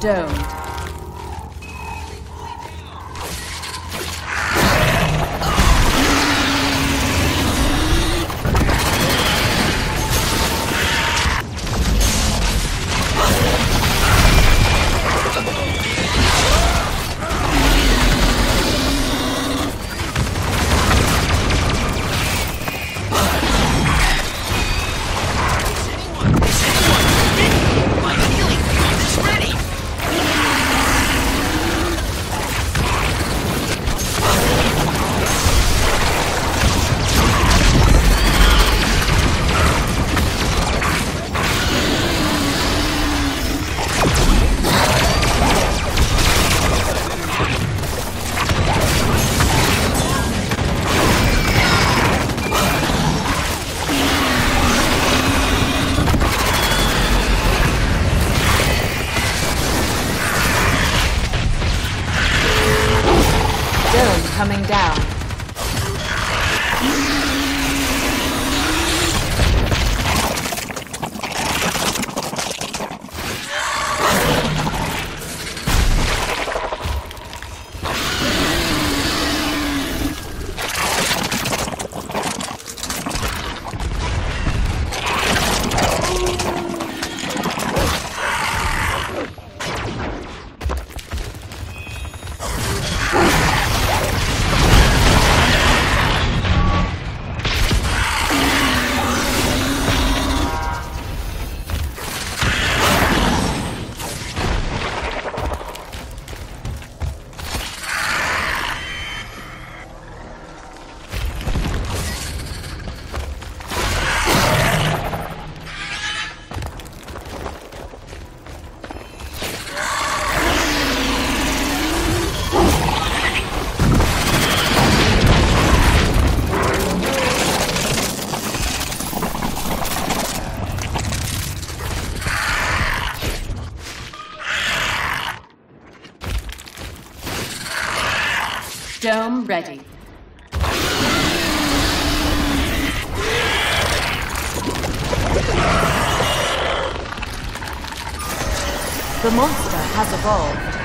Domed. Coming down. The monster has evolved.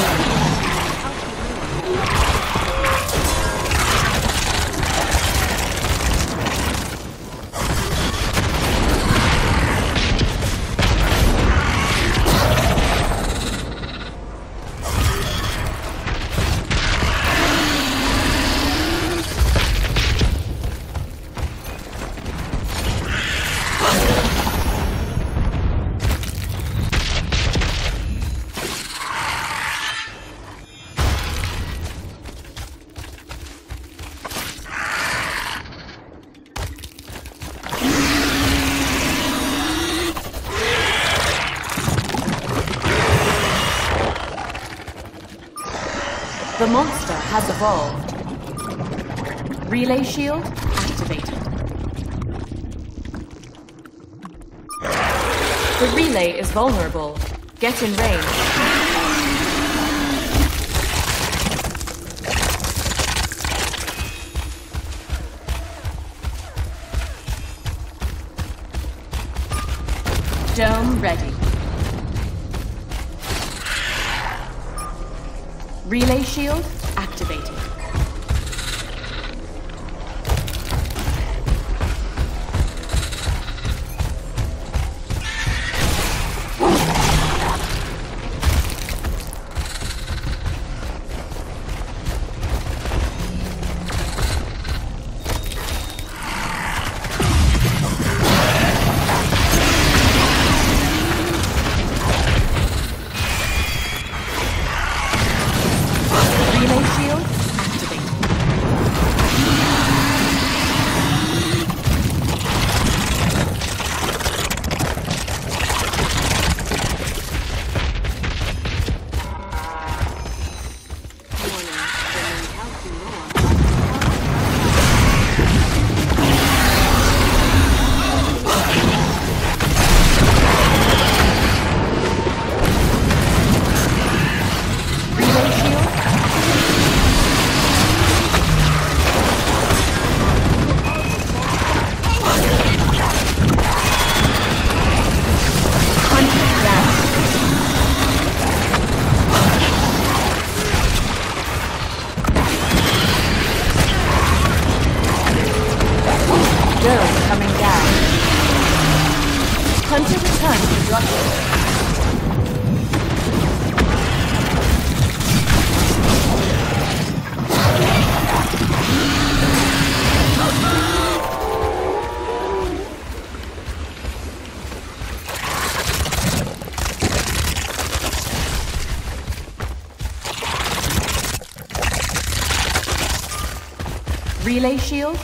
The evolved. Relay shield activated. The relay is vulnerable. Get in range. Dome ready. Relay shield Relay shield